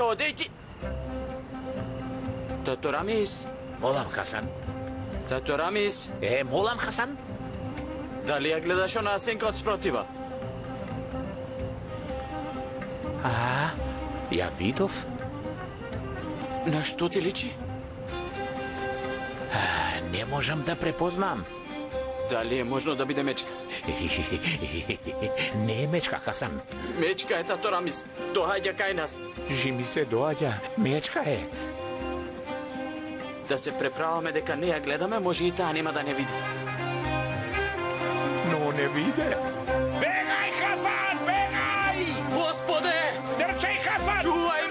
така одејќи... Тато Рамис, Молам, Хасан. тато Рамис, Е, молам, Хасан. дали ја гледаш онаа сенка од спротива? А, ја видов. На што ти личи? А, не можам да препознам. Дали е можно да биде мечка? мечка, Хасан. Мечка е, тато Рамис. Доаѓа кај нас. Жими се доаѓа. Мечка е. Да се преправаме дека не ја гледаме, може и таа нема да не види. Но не виде. Бегај, Хасан, бегај! Господе! Дрчај, Хасан! Чувај ме!